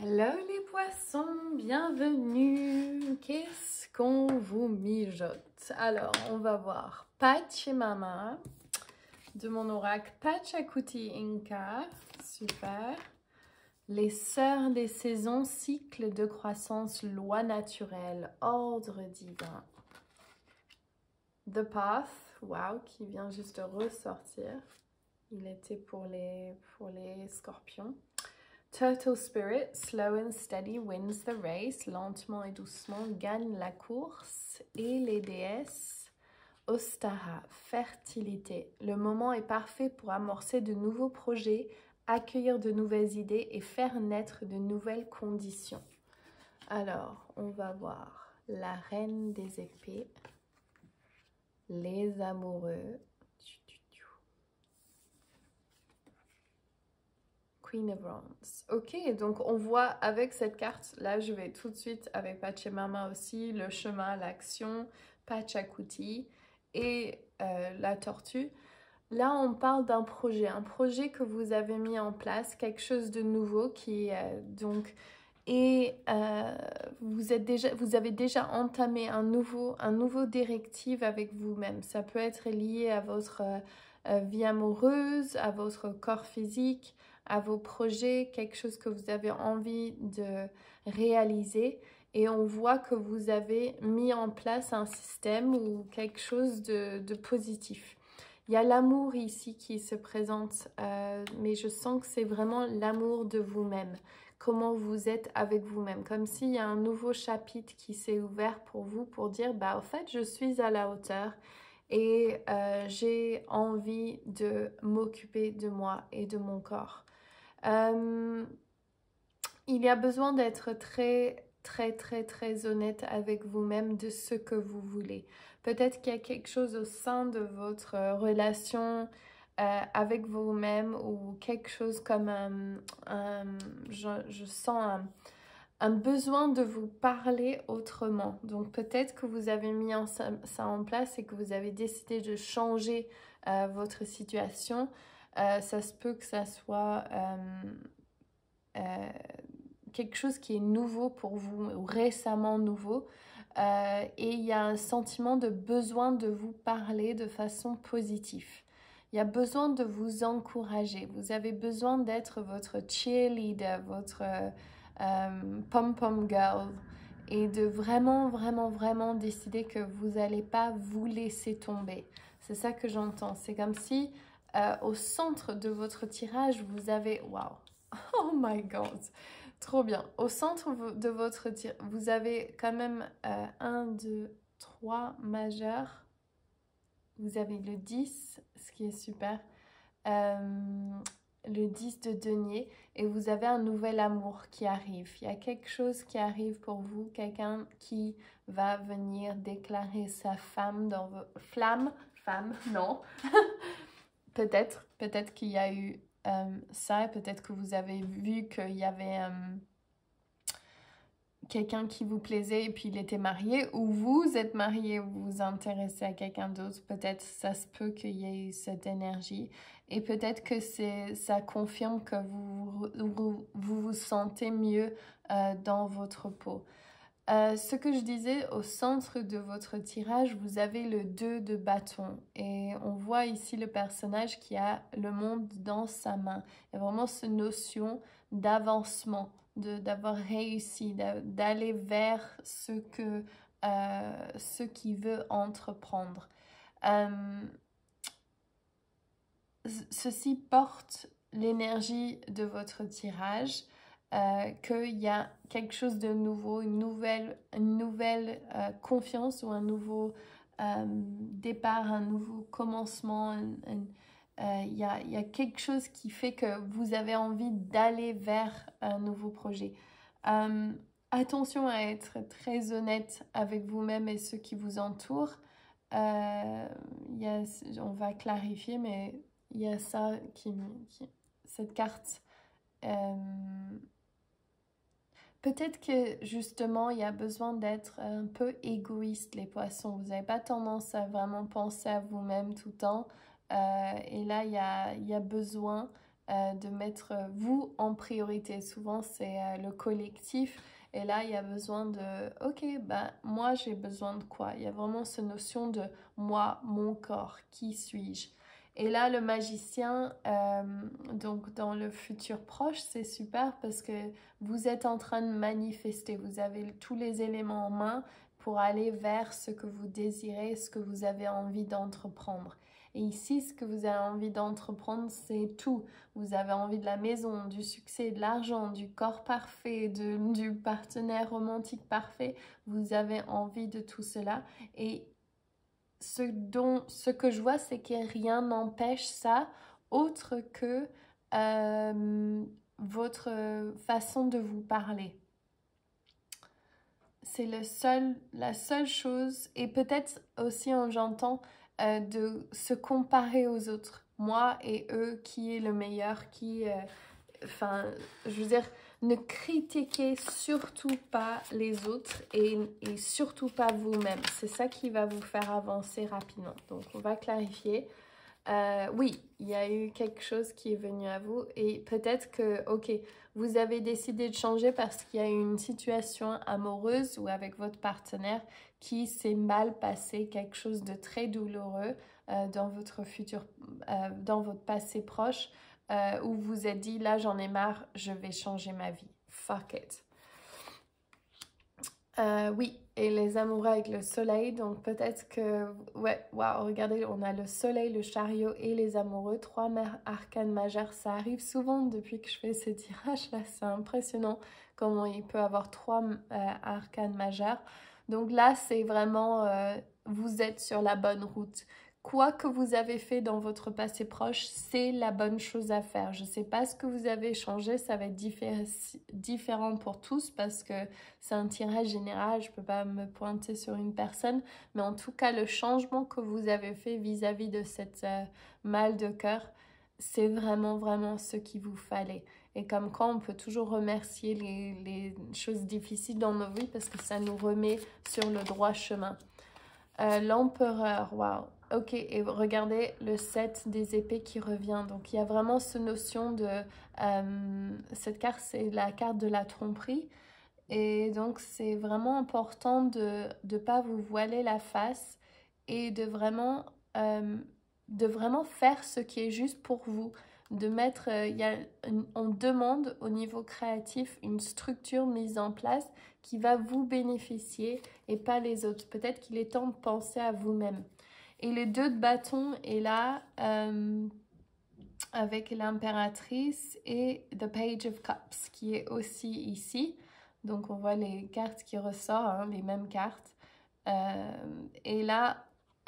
Hello les poissons, bienvenue. Qu'est-ce qu'on vous mijote? Alors, on va voir Pachamama de mon oracle Pachacuti Inca. Super. Les sœurs des saisons, cycle de croissance, loi naturelle, ordre divin. The Path, wow, qui vient juste de ressortir. Il était pour les, pour les scorpions. Turtle Spirit, slow and steady wins the race, lentement et doucement gagne la course. Et les déesses, Ostara, fertilité. Le moment est parfait pour amorcer de nouveaux projets, accueillir de nouvelles idées et faire naître de nouvelles conditions. Alors, on va voir la reine des épées, les amoureux, Queen of Wands. Ok, donc on voit avec cette carte, là je vais tout de suite avec Pachamama aussi, le chemin, l'action, Pachakuti et euh, la tortue. Là, on parle d'un projet, un projet que vous avez mis en place, quelque chose de nouveau qui euh, donc et euh, vous êtes déjà, vous avez déjà entamé un nouveau, un nouveau directive avec vous-même. Ça peut être lié à votre vie amoureuse, à votre corps physique, à vos projets, quelque chose que vous avez envie de réaliser et on voit que vous avez mis en place un système ou quelque chose de, positif. Il y a l'amour ici qui se présente, euh, mais je sens que c'est vraiment l'amour de vous-même, comment vous êtes avec vous-même, comme s'il y a un nouveau chapitre qui s'est ouvert pour vous pour dire, bah, en fait, je suis à la hauteur et euh, j'ai envie de m'occuper de moi et de mon corps. Euh, il y a besoin d'être très, très, très, très honnête avec vous-même de ce que vous voulez. Peut-être qu'il y a quelque chose au sein de votre relation euh, avec vous-même ou quelque chose comme un, je, sens un, besoin de vous parler autrement. Donc peut-être que vous avez mis ça en place et que vous avez décidé de changer euh, votre situation. Euh, ça se peut que ça soit euh, euh, quelque chose qui est nouveau pour vous ou récemment nouveau. et il y a un sentiment de besoin de vous parler de façon positive. Il y a besoin de vous encourager. Vous avez besoin d'être votre cheerleader, votre pom-pom girl et de vraiment, vraiment, vraiment décider que vous n'allez pas vous laisser tomber. C'est ça que j'entends. C'est comme si euh, au centre de votre tirage, vous avez... Wow Oh my God Trop bien. Au centre de votre tirage, vous avez quand même euh, un, deux, trois majeurs. Vous avez le 10, ce qui est super. Euh, le 10 de denier et vous avez un nouvel amour qui arrive. Il y a quelque chose qui arrive pour vous, quelqu'un qui va venir déclarer sa femme dans vos... Flamme? Femme, non Peut-être, peut-être qu'il y a eu euh, ça, peut-être que vous avez vu qu'il y avait euh, quelqu'un qui vous plaisait et puis il était marié, ou vous êtes marié, vous vous intéressez à quelqu'un d'autre, peut-être ça se peut qu'il y ait eu cette énergie et peut-être que ça confirme que vous vous, sentez mieux euh, dans votre peau. Euh, ce que je disais, au centre de votre tirage, vous avez le 2 de bâton. Et on voit ici le personnage qui a le monde dans sa main. Il y a vraiment cette notion d'avancement, d'avoir réussi, d'aller vers ce que euh, ce qu'il veut entreprendre. Euh, ceci porte l'énergie de votre tirage euh, qu'il y a quelque chose de nouveau, une nouvelle, une nouvelle euh, confiance ou un nouveau euh, départ, un nouveau commencement. Il y, a, quelque chose qui fait que vous avez envie d'aller vers un nouveau projet. attention à être très honnête avec vous-même et ceux qui vous entourent. On va clarifier, mais il y a ça qui cette carte Peut-être que justement, il y a besoin d'être un peu égoïste, les poissons. Vous n'avez pas tendance à vraiment penser à vous-même tout le temps. Euh, et là, il y a, besoin euh, de mettre vous en priorité. Souvent, c'est euh, le collectif. Et là, il y a besoin de, ok, ben, moi, j'ai besoin de quoi? Il y a vraiment cette notion de moi, mon corps, qui suis-je? Et là, le magicien, euh, donc dans le futur proche, c'est super parce que vous êtes en train de manifester. Vous avez tous les éléments en main pour aller vers ce que vous désirez, ce que vous avez envie d'entreprendre. Et ici, ce que vous avez envie d'entreprendre, c'est tout. Vous avez envie de la maison, du succès, de l'argent, du corps parfait, du partenaire romantique parfait. Vous avez envie de tout cela. Et ce, dont, ce que je vois, c'est que rien n'empêche ça autre que euh, votre façon de vous parler. C'est le seul, la seule chose, et peut-être aussi j'entends euh, de se comparer aux autres. Moi et eux, qui est le meilleur, qui... Euh, enfin, je veux dire, ne critiquez surtout pas les autres et, surtout pas vous-même. C'est ça qui va vous faire avancer rapidement. Donc, on va clarifier. Euh, oui, il y a eu quelque chose qui est venu à vous et peut-être que, ok, vous avez décidé de changer parce qu'il y a eu une situation amoureuse ou avec votre partenaire qui s'est mal passé, quelque chose de très douloureux euh, euh, dans votre passé proche. Euh, où vous êtes dit, là j'en ai marre, je vais changer ma vie. Fuck it. Euh, oui, et les amoureux avec le soleil, donc peut-être que, ouais, waouh, regardez, on a le soleil, le chariot et les amoureux, trois arcanes majeures, ça arrive souvent depuis que je fais ces tirages là, c'est impressionnant comment il peut avoir trois euh, arcanes majeures. Donc là, c'est vraiment, vous êtes sur la bonne route quoi que vous avez fait dans votre passé proche, c'est la bonne chose à faire. Je ne sais pas ce que vous avez changé, ça va être différent pour tous parce que c'est un tirage général, je ne peux pas me pointer sur une personne, mais en tout cas, le changement que vous avez fait vis-à-vis de cette euh, mal de cœur, c'est vraiment, vraiment ce qu'il vous fallait. Et comme quoi, on peut toujours remercier les, choses difficiles dans nos vies parce que ça nous remet sur le droit chemin. Euh, l'empereur, waouh. Ok, et regardez le 7 des épées qui revient. Donc il y a vraiment cette notion de... Euh, cette carte, c'est la carte de la tromperie. Et donc c'est vraiment important de ne pas vous voiler la face et de vraiment, euh, de vraiment faire ce qui est juste pour vous. De mettre, il y a on demande au niveau créatif une structure mise en place qui va vous bénéficier et pas les autres. Peut-être qu'il est temps de penser à vous-même. Et les deux de bâton est là euh, avec l'impératrice et The Page of Cups qui est aussi ici. Donc on voit les cartes qui ressortent, hein, les mêmes cartes. Euh, et là,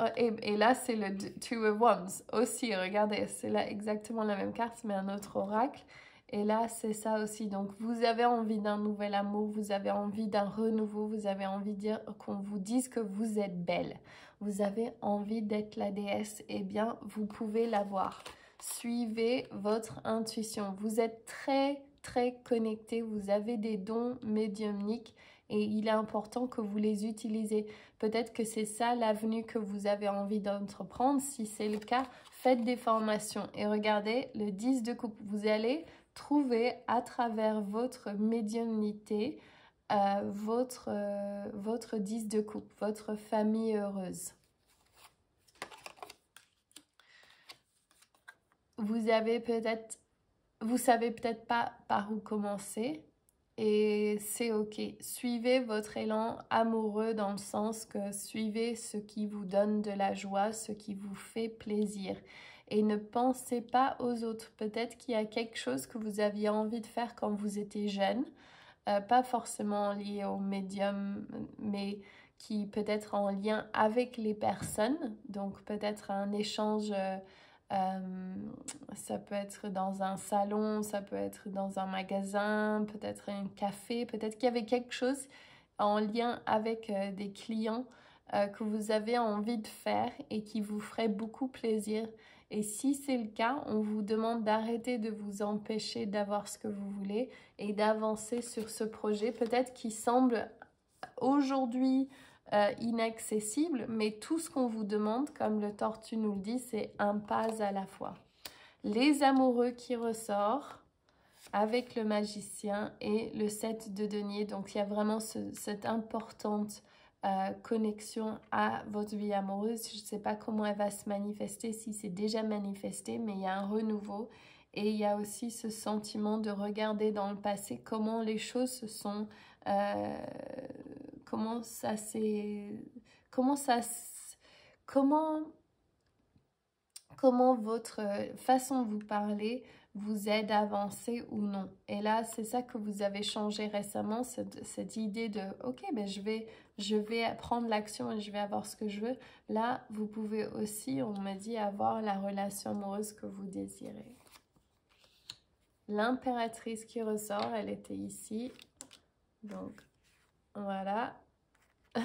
euh, et là c'est le Two of Wands aussi. Regardez, c'est là exactement la même carte mais un autre oracle. Et là, c'est ça aussi. Donc, vous avez envie d'un nouvel amour, vous avez envie d'un renouveau, vous avez envie qu'on vous dise que vous êtes belle. Vous avez envie d'être la déesse, eh bien, vous pouvez l'avoir. Suivez votre intuition. Vous êtes très, très connecté. Vous avez des dons médiumniques et il est important que vous les utilisez. Peut-être que c'est ça l'avenue que vous avez envie d'entreprendre. Si c'est le cas, faites des formations et regardez le 10 de coupe. Vous allez trouver à travers votre médiumnité euh, votre, euh, votre 10 de coupe, votre famille heureuse. Vous avez peut-être, vous savez peut-être pas par où commencer et c'est ok. Suivez votre élan amoureux dans le sens que suivez ce qui vous donne de la joie, ce qui vous fait plaisir et ne pensez pas aux autres. Peut-être qu'il y a quelque chose que vous aviez envie de faire quand vous étiez jeune, euh, pas forcément lié au médium, mais qui peut être en lien avec les personnes, donc peut-être un échange, euh, euh, ça peut être dans un salon, ça peut être dans un magasin, peut-être un café, peut-être qu'il y avait quelque chose en lien avec des clients que vous avez envie de faire et qui vous ferait beaucoup plaisir. Et si c'est le cas, on vous demande d'arrêter de vous empêcher d'avoir ce que vous voulez et d'avancer sur ce projet, peut-être qui semble aujourd'hui euh, inaccessible, mais tout ce qu'on vous demande, comme le tortue nous le dit, c'est un pas à la fois. Les amoureux qui ressort avec le magicien et le 7 de denier. Donc, il y a vraiment cette importante euh, connexion à votre vie amoureuse. Je ne sais pas comment elle va se manifester, si c'est déjà manifesté, mais il y a un renouveau. Et il y a aussi ce sentiment de regarder dans le passé comment les choses se sont... Euh, comment ça s'est... Comment ça... Comment... Comment votre façon de vous parler vous aide à avancer ou non. Et là, c'est ça que vous avez changé récemment, cette, idée de « Ok, ben je, vais, je vais prendre l'action et je vais avoir ce que je veux ». Là, vous pouvez aussi, on me dit, avoir la relation amoureuse que vous désirez. L'impératrice qui ressort, elle était ici. Donc, voilà.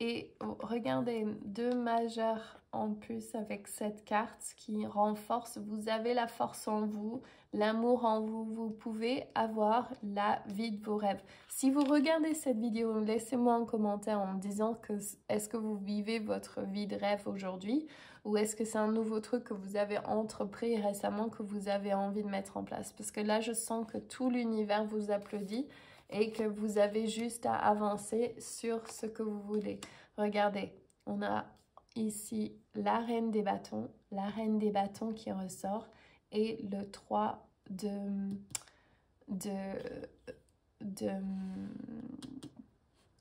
Et regardez, deux majeurs en plus avec cette carte qui renforce, vous avez la force en vous, l'amour en vous, vous pouvez avoir la vie de vos rêves. Si vous regardez cette vidéo, laissez-moi un commentaire en me disant que est-ce que vous vivez votre vie de rêve aujourd'hui ou est-ce que c'est un nouveau truc que vous avez entrepris récemment que vous avez envie de mettre en place? Parce que là, je sens que tout l'univers vous applaudit et que vous avez juste à avancer sur ce que vous voulez. Regardez, on a ici la reine des bâtons, la reine des bâtons qui ressort et le 3 de,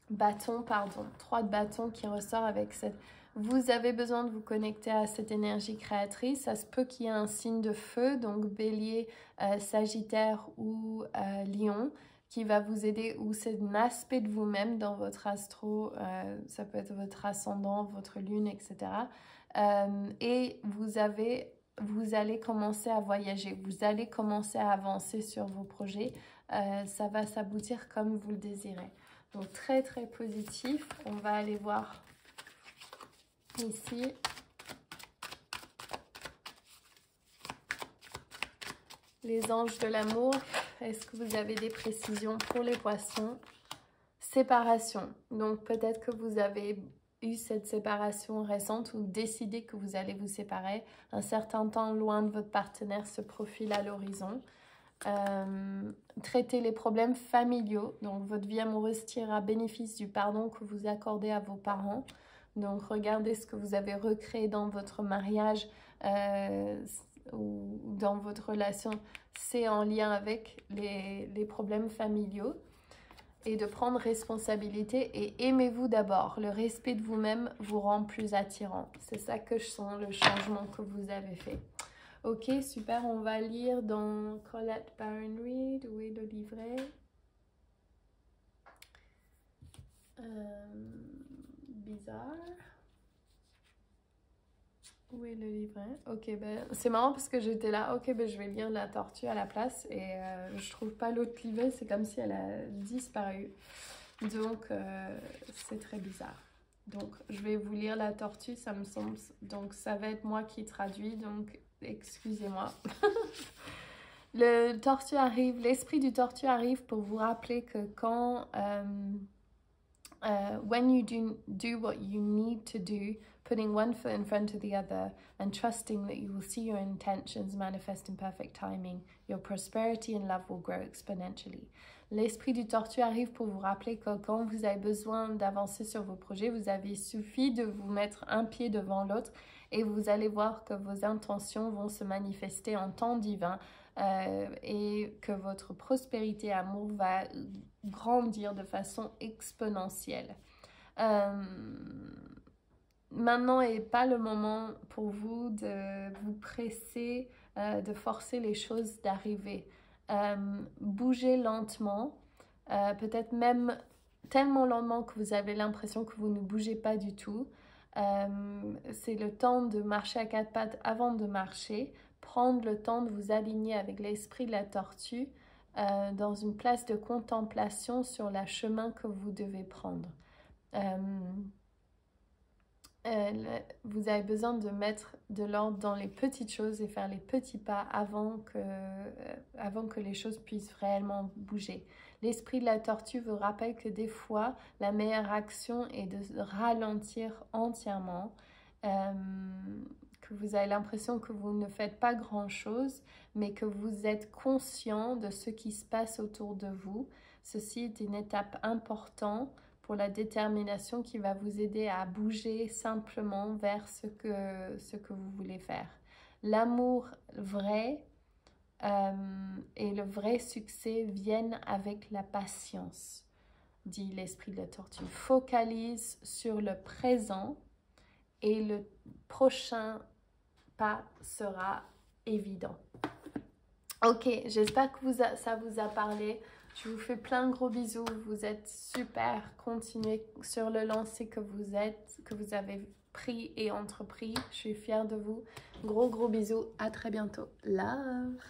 bâtons, pardon, 3 de bâtons qui ressort avec cette... Vous avez besoin de vous connecter à cette énergie créatrice. Ça se peut qu'il y ait un signe de feu, donc bélier, euh, sagittaire ou euh, lion qui va vous aider ou c'est un aspect de vous-même dans votre astro, euh, ça peut être votre ascendant, votre lune, etc. Et vous avez, vous allez commencer à voyager, vous allez commencer à avancer sur vos projets. Euh, ça va s'aboutir comme vous le désirez. Donc très très positif. On va aller voir ici. Les anges de l'amour, est-ce que vous avez des précisions pour les poissons? Séparation. Donc peut-être que vous avez eu cette séparation récente ou décidé que vous allez vous séparer. Un certain temps loin de votre partenaire se profile à l'horizon. Euh, traiter les problèmes familiaux. Donc votre vie amoureuse tirera bénéfice du pardon que vous accordez à vos parents. Donc regardez ce que vous avez recréé dans votre mariage. Euh, ou dans votre relation, c'est en lien avec les, problèmes familiaux et de prendre responsabilité et aimez-vous d'abord. Le respect de vous-même vous rend plus attirant. C'est ça que je sens, le changement que vous avez fait. Ok, super, on va lire dans Colette Baron Reed. Où est le livret? Euh, Bizarre. Où est le livret? Ok, ben, c'est marrant parce que j'étais là, ok, ben, je vais lire La Tortue à la place et euh, je trouve pas l'autre livret, c'est comme si elle a disparu. Donc, euh, c'est très bizarre. Donc, je vais vous lire La Tortue, ça me semble. Donc, ça va être moi qui traduis, donc excusez-moi. le tortue arrive, l'esprit du tortue arrive pour vous rappeler que quand... Euh, when you do, do what you need to do, putting one foot in front of the other and trusting that you will see your intentions manifest in perfect timing, your prosperity and love will grow exponentially. L'esprit du tortue arrive pour vous rappeler que quand vous avez besoin d'avancer sur vos projets, vous avez suffi de vous mettre un pied devant l'autre et vous allez voir que vos intentions vont se manifester en temps divin euh, et que votre prospérité amour va grandir de façon exponentielle. Euh, maintenant n'est pas le moment pour vous de vous presser, euh, de forcer les choses d'arriver. Euh, bougez lentement, euh, peut-être même tellement lentement que vous avez l'impression que vous ne bougez pas du tout. C'est le temps de marcher à quatre pattes avant de marcher, prendre le temps de vous aligner avec l'esprit de la tortue dans une place de contemplation sur le chemin que vous devez prendre. Vous avez besoin de mettre de l'ordre dans les petites choses et faire les petits pas avant que, euh, avant que les choses puissent réellement bouger. L'esprit de la tortue vous rappelle que des fois, la meilleure action est de ralentir entièrement, euh, que vous avez l'impression que vous ne faites pas grand-chose, mais que vous êtes conscient de ce qui se passe autour de vous. Ceci est une étape importante pour la détermination qui va vous aider à bouger simplement vers ce que, ce que vous voulez faire. L'amour vrai euh, et le vrai succès viennent avec la patience, dit l'esprit de la tortue. Focalise sur le présent et le prochain pas sera évident. Ok, j'espère que vous ça vous a parlé. Je vous fais plein de gros bisous. Vous êtes super. Continuez sur le lancer que vous êtes, que vous avez pris et entrepris. Je suis fière de vous. Gros gros bisous. À très bientôt. Love.